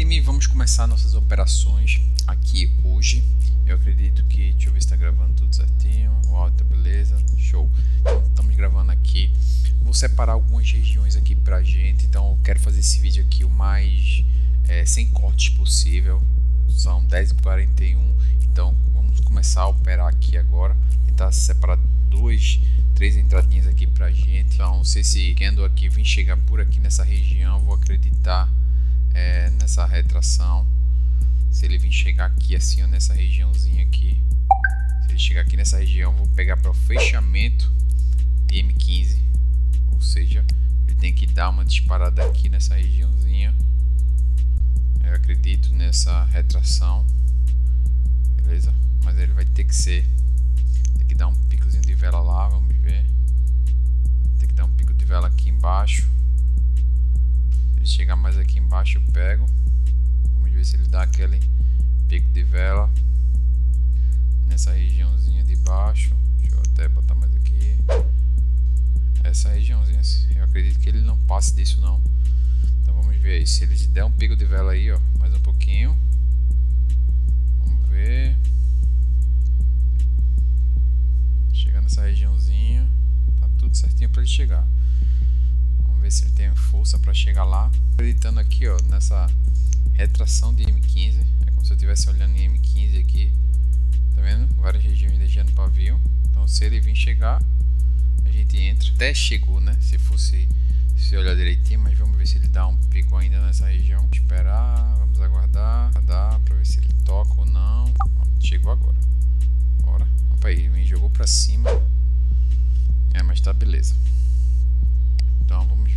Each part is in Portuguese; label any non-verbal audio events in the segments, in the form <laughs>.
time, vamos começar nossas operações aqui hoje. Eu acredito que, deixa eu ver se está gravando tudo certinho. O áudio tá beleza, show. Estamos gravando aqui. Vou separar algumas regiões aqui pra gente, então eu quero fazer esse vídeo aqui o mais é, sem cortes possível. São 10h41, então vamos começar a operar aqui agora. Tentar separar dois, três entradinhas aqui pra gente. Então, se esse candle aqui vir chegar por aqui nessa região, vou acreditar nessa retração. Se ele vir chegar aqui assim, ó, nessa regiãozinha aqui. Se ele chegar aqui nessa região, vou pegar para o fechamento de M15. Ou seja, ele tem que dar uma disparada aqui nessa regiãozinha. Eu acredito nessa retração. Beleza? Mas ele vai ter que ser. Tem que dar um picozinho de vela lá, vamos ver. Tem que dar um pico de vela aqui embaixo ele chegar mais aqui embaixo eu pego. Vamos ver se ele dá aquele pico de vela nessa regiãozinha de baixo. Deixa eu até botar mais aqui. Essa regiãozinha. Eu acredito que ele não passe disso não. Então vamos ver aí. Se ele der um pico de vela aí, ó, mais um pouquinho. Vamos ver. Chegando nessa regiãozinha. Tá tudo certinho para ele chegar. Ver se ele tem força para chegar lá. Acreditando aqui, ó, nessa retração de M15. É como se eu estivesse olhando em M15 aqui. Tá vendo? Várias regiões deixando pavio. Então, se ele vir chegar, a gente entra. Até chegou, né? Se fosse se olhar direitinho, mas vamos ver se ele dá um pico ainda nessa região. Esperar, vamos aguardar, dá para ver se ele toca ou não. Chegou agora. Bora. Opa aí, ele me jogou para cima. É, mas tá beleza.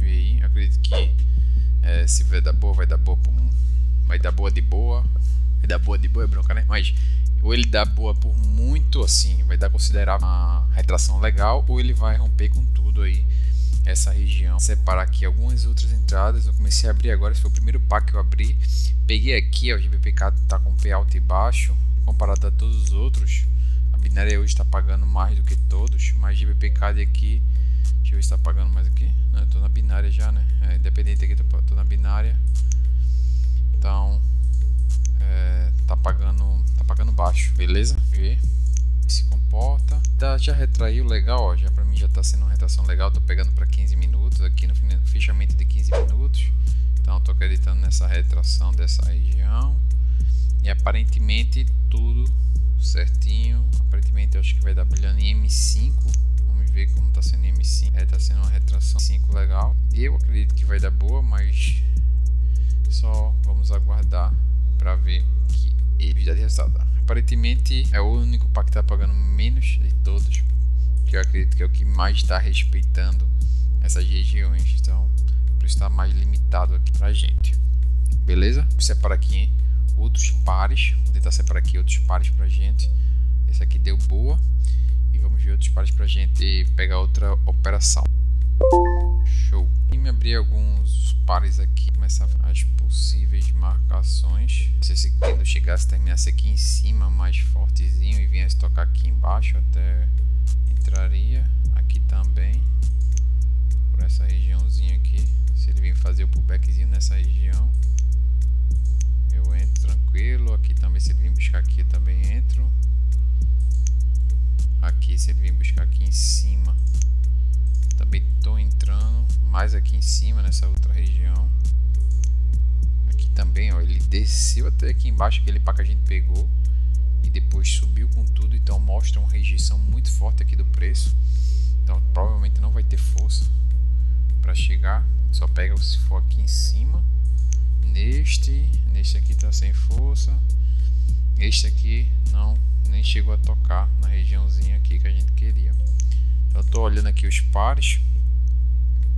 Aí. Eu acredito que é, se vai dar boa, vai dar boa vai dar boa de boa. Vai dar boa de boa é bronca, né? Mas ou ele dá boa por muito assim, vai dar considerável uma retração legal, ou ele vai romper com tudo aí essa região. Separar aqui algumas outras entradas. Eu comecei a abrir agora, esse foi o primeiro pack que eu abri. Peguei aqui, ó, o GBPK tá com P alto e baixo, comparado a todos os outros. A binária hoje está pagando mais do que todos, mas GBPK aqui Deixa eu ver se tá pagando mais aqui. Não, eu tô na binária já, né? É, independente aqui, tô, tô na binária. Então, é, tá pagando tá pagando baixo, beleza? Ver se comporta. Tá, já retraiu legal, ó. Já pra mim já tá sendo uma retração legal. Tô pegando para 15 minutos aqui no fechamento de 15 minutos. Então, tô acreditando nessa retração dessa região. E aparentemente tudo certinho. Aparentemente eu acho que vai dar brilhando em M5 ver como está sendo M5. É, tá sendo uma retração 5 legal. Eu acredito que vai dar boa, mas só vamos aguardar para ver que ele já resultado. Aparentemente é o único pack que está pagando menos de todos, que eu acredito que é o que mais está respeitando essas regiões. Então, por isso está mais limitado aqui para gente. Beleza? Vou separar aqui outros pares. Vou tentar separar aqui outros pares para gente. Esse aqui deu boa vamos ver outros pares para a gente pegar outra operação. Show. E me abrir alguns pares aqui, começar as possíveis marcações. Se esse candle chegasse terminasse aqui em cima, mais fortezinho, e viesse tocar aqui embaixo, até entraria aqui também, por essa regiãozinha aqui. Se ele vir fazer o pullbackzinho nessa região, eu entro tranquilo. Aqui também, se ele vir buscar aqui, eu também entro aqui, se ele vir buscar aqui em cima, também estou entrando mais aqui em cima nessa outra região. Aqui também, ó, ele desceu até aqui embaixo, aquele pá que a gente pegou e depois subiu com tudo, então mostra uma rejeição muito forte aqui do preço. Então provavelmente não vai ter força para chegar, só pega se for aqui em cima. Neste, neste aqui está sem força. Este aqui não nem chegou a tocar na regiãozinha aqui que a gente queria. Eu estou olhando aqui os pares,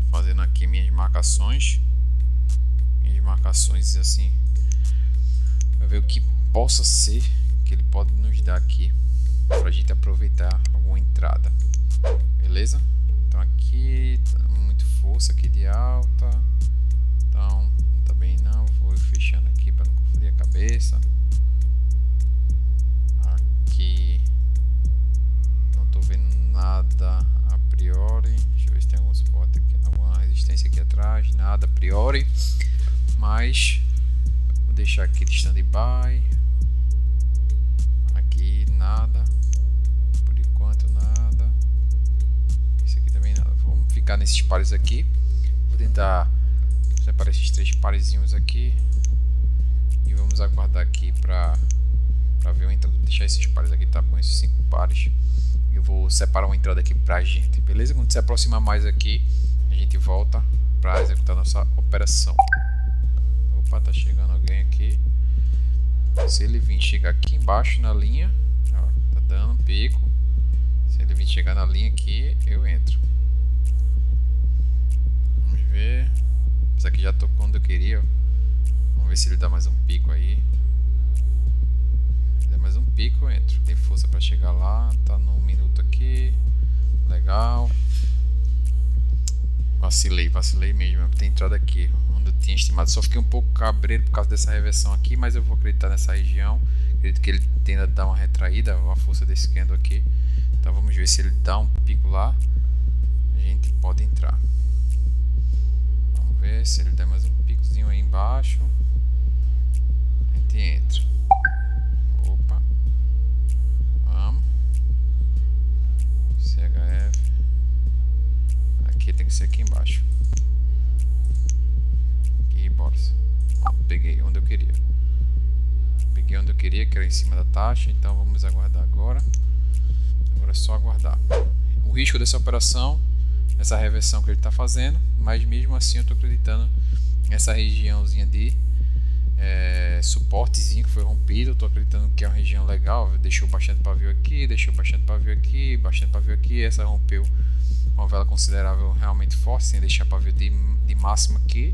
fazendo aqui minhas marcações, minhas marcações assim, para ver o que possa ser que ele pode nos dar aqui para a gente aproveitar alguma entrada, beleza? Então aqui tá muito força aqui de alta, então também não, vou fechando aqui para não confundir a cabeça aqui não estou vendo nada a priori. Deixa eu ver se tem algum suporte aqui, alguma resistência aqui atrás. Nada a priori. Mas deixar aqui de stand-by. Aqui nada. Por enquanto nada. Isso aqui também nada. Vamos ficar nesses pares aqui. Vou tentar separar esses três parezinhos aqui. E vamos aguardar aqui para para ver o entrada. Deixar esses pares aqui tá com esses cinco pares. Eu vou separar uma entrada aqui pra gente, beleza? Quando se aproximar mais aqui, a gente volta para executar nossa operação. Opa, tá chegando alguém aqui. Se ele vir chegar aqui embaixo na linha, ó, tá dando um pico. Se ele vir chegar na linha aqui, eu entro. Vamos ver. Isso aqui já tocou onde eu queria. Ó. Vamos ver se ele dá mais um pico aí. Mais um pico, eu entro. Tem força para chegar lá. Tá no minuto aqui. Legal. Vacilei, vacilei mesmo. Tem entrada aqui, onde eu tinha estimado. Só fiquei um pouco cabreiro por causa dessa reversão aqui, mas eu vou acreditar nessa região. Acredito que ele tenda a dar uma retraída, a força desse candle aqui. Então vamos ver se ele dá um pico lá. A gente pode entrar. Vamos ver se ele der mais um picozinho aí embaixo. A gente entra. CHF aqui, tem que ser aqui embaixo. E bora. Peguei onde eu queria. Peguei onde eu queria, que era em cima da taxa, então vamos aguardar agora. Agora é só aguardar. O risco dessa operação, essa reversão que ele está fazendo, mas mesmo assim eu estou acreditando nessa regiãozinha de é, suportezinho que foi rompido. Estou acreditando que é uma região legal. Deixou bastante pavio aqui, deixou bastante pavio aqui, bastante pavio aqui. Essa rompeu uma vela considerável realmente forte, sem deixar pavio de, de máxima aqui.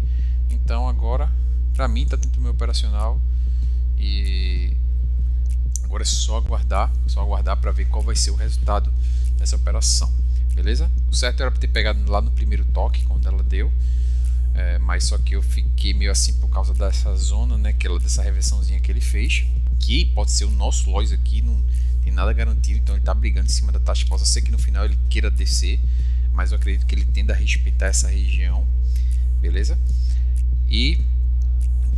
Então agora, para mim, está dentro do meu operacional e agora é só aguardar, só aguardar para ver qual vai ser o resultado dessa operação, beleza? O certo era ter pegado lá no primeiro toque, quando ela deu, é, mas só que eu fiquei meio assim por causa dessa zona, né, que ela, dessa reversãozinha que ele fez, que pode ser o nosso loss aqui, não tem nada garantido, então ele está brigando em cima da taxa, pode ser que no final ele queira descer, mas eu acredito que ele tenda a respeitar essa região, beleza? E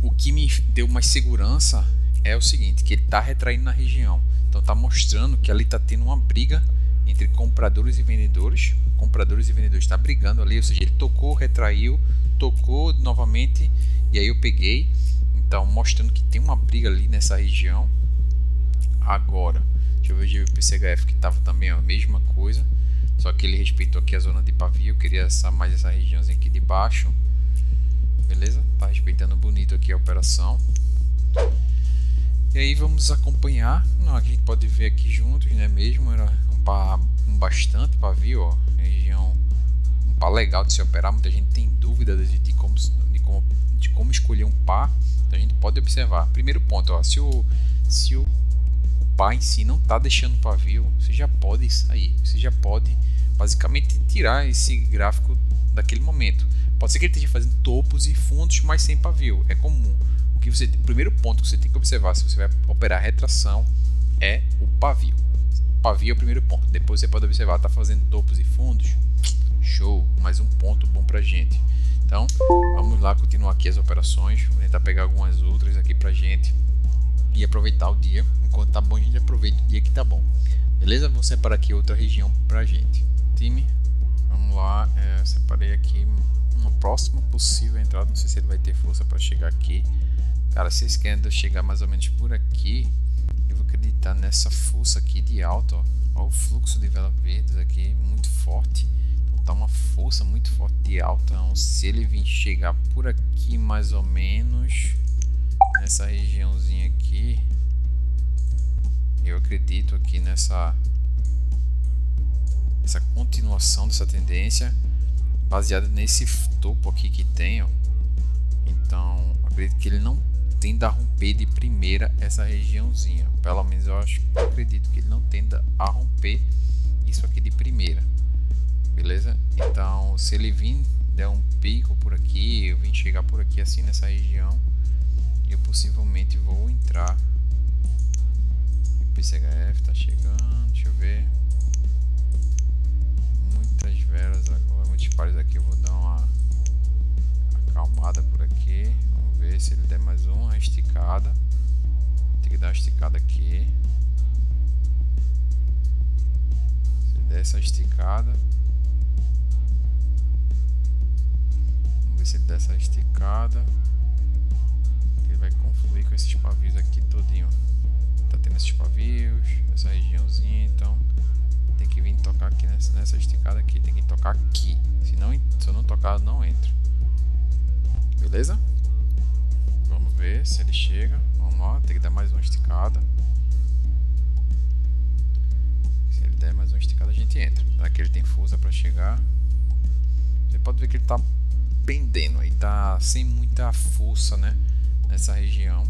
o que me deu mais segurança é o seguinte, que ele está retraindo na região, então está mostrando que ali está tendo uma briga entre compradores e vendedores, compradores e vendedores está brigando ali, ou seja, ele tocou, retraiu, tocou novamente e aí eu peguei, então mostrando que tem uma briga ali nessa região. Agora, deixa eu ver o PCHF que estava também a mesma coisa. Só que ele respeitou aqui a zona de pavio, eu queria essa, mais essa regiãozinha aqui de baixo. Beleza? Tá respeitando bonito aqui a operação. E aí vamos acompanhar. Não, a gente pode ver aqui juntos, né mesmo? Era um um bastante pavio, ó. Região um par legal de se operar. Muita gente tem dúvida de, de, como, de, como, de como escolher um par. Então a gente pode observar. Primeiro ponto, ó, se o, se o par em si não está deixando pavio, você já pode sair. Você já pode basicamente tirar esse gráfico daquele momento. Pode ser que ele esteja fazendo topos e fundos, mas sem pavio. É comum. O que você, o primeiro ponto que você tem que observar se você vai operar retração é o pavio. Pavio é o primeiro ponto. Depois você pode observar, está fazendo topos e fundos. Show, mais um ponto bom para gente. Então, vamos lá continuar aqui as operações. Vou tentar pegar algumas outras aqui para gente e aproveitar o dia. Enquanto tá bom, a gente aproveita o dia que tá bom. Beleza? Vou separar aqui outra região pra gente time. Vamos lá, é, separei aqui uma próxima possível entrada. Não sei se ele vai ter força para chegar aqui. Cara, se esse candle chegar mais ou menos por aqui, acreditar nessa força aqui de alta. Ó. Olha o fluxo de vela verdes aqui, muito forte. Então tá uma força muito forte de alta. Então, se ele vir chegar por aqui mais ou menos, nessa regiãozinha aqui, eu acredito aqui nessa essa continuação dessa tendência baseada nesse topo aqui que tem ó. então acredito que ele não tenda a romper de primeira essa regiãozinha pelo menos eu acho eu acredito que ele não tenda a romper isso aqui de primeira beleza então se ele vir der um pico por aqui eu vim chegar por aqui assim nessa região eu possivelmente vou entrar o PCHF tá chegando deixa eu ver muitas velas agora, muitos pares aqui. Eu vou dar uma acalmada por aqui. Ver se ele der mais uma esticada. uma esticada aqui. Se der essa esticada. Vamos ver se ele der essa esticada. Ele vai confluir com esses pavios aqui todinho. Tá tendo esses pavios, essa regiãozinha, então tem que vir tocar aqui nessa, nessa esticada aqui. Tem que tocar aqui. Se, não, se eu não tocar, não entra. Beleza? Se ele chega. Vamos lá, tem que dar mais uma esticada. Se ele der mais uma esticada, a gente entra. Que ele tem força para chegar? Você pode ver que ele está pendendo aí, tá sem muita força, né? Nessa região.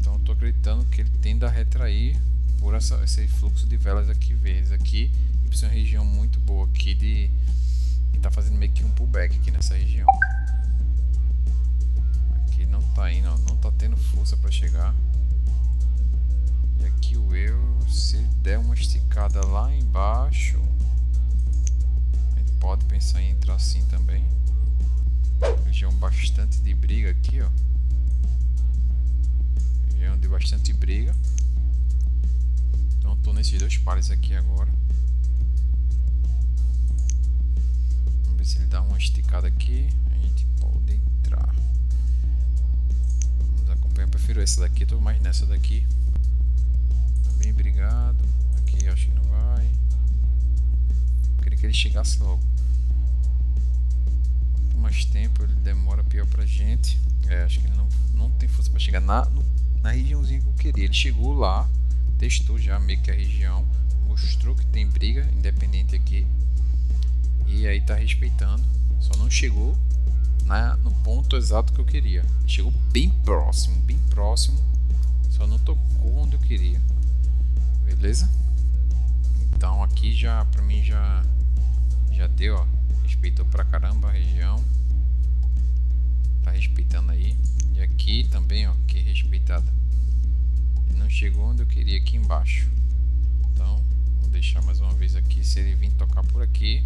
Então eu tô acreditando que ele tende a retrair por essa, esse fluxo de velas aqui verdes aqui. Por ser uma região muito boa aqui de... Que tá fazendo meio que um pullback aqui nessa região não tá indo, não tá tendo força para chegar. E aqui o euro, se der uma esticada lá embaixo, a gente pode pensar em entrar assim também. Região bastante de briga aqui, ó. Região de bastante briga. Então estou nesses dois pares aqui agora. Vamos ver se ele dá uma esticada aqui. Eu prefiro essa daqui, tô mais nessa daqui. Tá bem brigado. Aqui acho que não vai. Eu queria que ele chegasse logo. Quanto mais tempo ele demora, pior pra gente. É, acho que ele não, não tem força para chegar na, no, na regiãozinha que eu queria. Ele chegou lá, testou já meio que a região, mostrou que tem briga independente aqui. E aí tá respeitando. Só não chegou na, no ponto exato que eu queria. Chegou bem próximo, bem próximo. Só não tocou onde eu queria. Beleza? Então aqui já pra mim já já deu, ó. Respeitou pra caramba a região. Tá respeitando aí. E aqui também, ó, que respeitada. Ele não chegou onde eu queria aqui embaixo. Então, vou deixar mais uma vez aqui. Se ele vir tocar por aqui,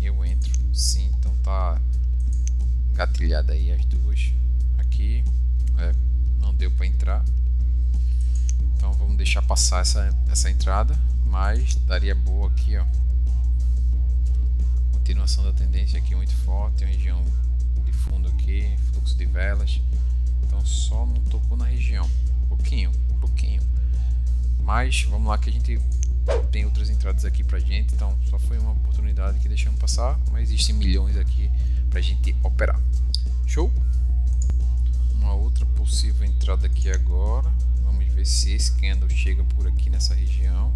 eu entro. Sim, então tá gatilhada aí as duas. Aqui é, não deu para entrar. Então vamos deixar passar essa, essa entrada. Mas daria boa aqui, ó. Continuação da tendência aqui muito forte. Região de fundo aqui, fluxo de velas. Então só não tocou na região. Um pouquinho, um pouquinho. Mas vamos lá que a gente tem outras entradas aqui pra gente. Então só foi uma oportunidade que deixamos passar. Mas existem milhões aqui para a gente operar. Show? Uma outra possível entrada aqui agora. Vamos ver se esse candle chega por aqui nessa região.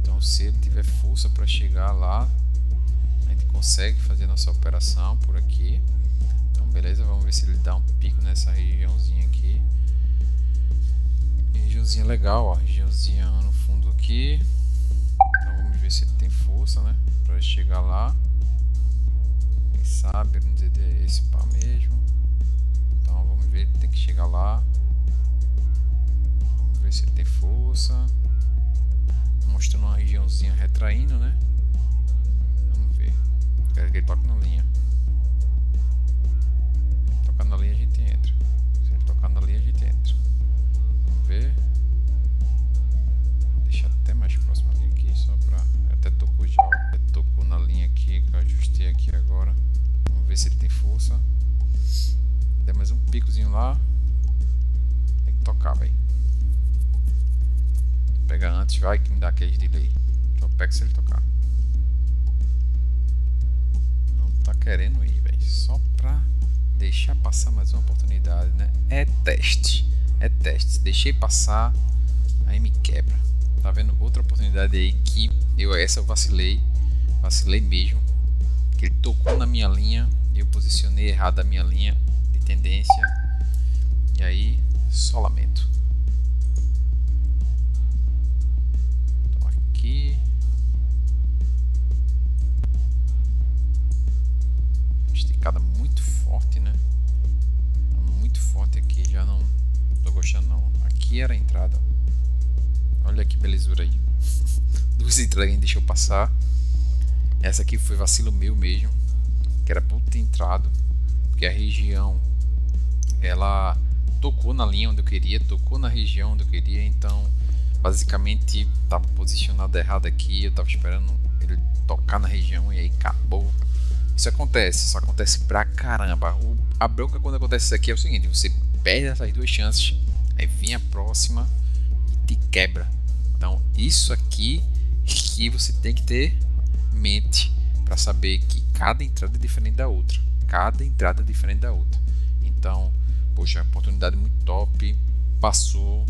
Então, se ele tiver força para chegar lá, a gente consegue fazer nossa operação por aqui. Então, beleza, vamos ver se ele dá um pico nessa regiãozinha aqui. Regiãozinha legal, ó, regiãozinha no fundo aqui. Então, vamos ver se ele tem força, né, para chegar lá sabe no DD é esse pá mesmo. Então vamos ver, tem que chegar lá. Vamos ver se ele tem força. Mostrando uma regiãozinha retraindo, né? Vamos ver. Quero que ele toque na linha. Picozinho lá. Tem que tocar, velho. Pega antes, vai que me dá aquele delay. Só pega se ele tocar. Não tá querendo ir, velho. Só pra deixar passar mais uma oportunidade, né? É teste. É teste. Deixei passar, aí me quebra. Tá vendo outra oportunidade aí que eu essa eu vacilei. Vacilei mesmo que ele tocou na minha linha, eu posicionei errado a minha linha tendência e aí só lamento. Então aqui esticada muito forte, né? Muito forte aqui, já não tô gostando não. Aqui era a entrada. Olha que belezura aí. <laughs> Duas entradas deixou passar. Essa aqui foi vacilo meu mesmo, que era para ter entrado, porque a região ela tocou na linha onde eu queria, tocou na região onde eu queria, então basicamente estava posicionado errado aqui, eu estava esperando ele tocar na região e aí acabou. Isso acontece, isso acontece pra caramba. O, a bronca quando acontece isso aqui é o seguinte, você perde essas duas chances, aí vem a próxima e te quebra. Então isso aqui que você tem que ter mente para saber que cada entrada é diferente da outra. Cada entrada é diferente da outra. Então, poxa, oportunidade muito top, passou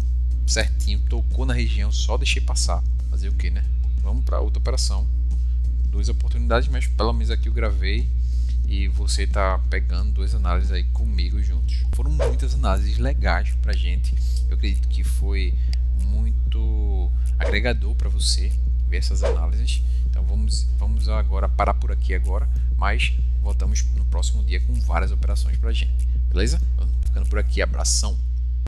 certinho, tocou na região, só deixei passar. Fazer o que, né? Vamos para outra operação. Duas oportunidades, mas pelo menos aqui eu gravei e você tá pegando duas análises aí comigo juntos. Foram muitas análises legais pra gente. Eu acredito que foi muito agregador para você ver essas análises. Então vamos, vamos agora parar por aqui agora, mas voltamos no próximo dia com várias operações pra gente. Beleza? Ficando por aqui, abração.